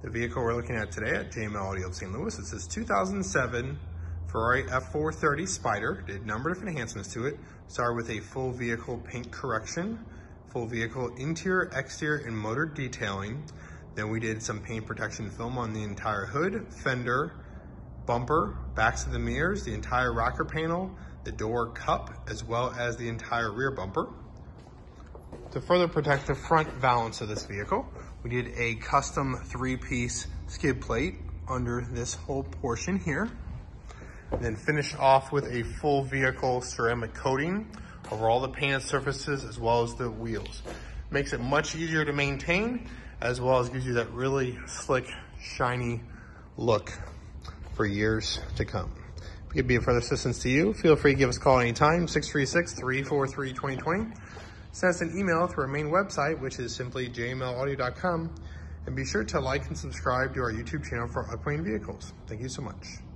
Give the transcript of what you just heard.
The vehicle we're looking at today at JML Audio of St. Louis, it's this 2007 Ferrari F430 Spider. Did a number of enhancements to it. Started with a full vehicle paint correction, full vehicle interior, exterior, and motor detailing. Then we did some paint protection film on the entire hood, fender, bumper, backs of the mirrors, the entire rocker panel, the door cup, as well as the entire rear bumper. To further protect the front valance of this vehicle, we did a custom three-piece skid plate under this whole portion here. Then finished off with a full vehicle ceramic coating over all the painted surfaces as well as the wheels. Makes it much easier to maintain as well as gives you that really slick, shiny look for years to come. If we could be of further assistance to you, feel free to give us a call anytime, 636-343-2020. Send us an email through our main website, which is simply jmlaudio.com. And be sure to like and subscribe to our YouTube channel for upcoming vehicles. Thank you so much.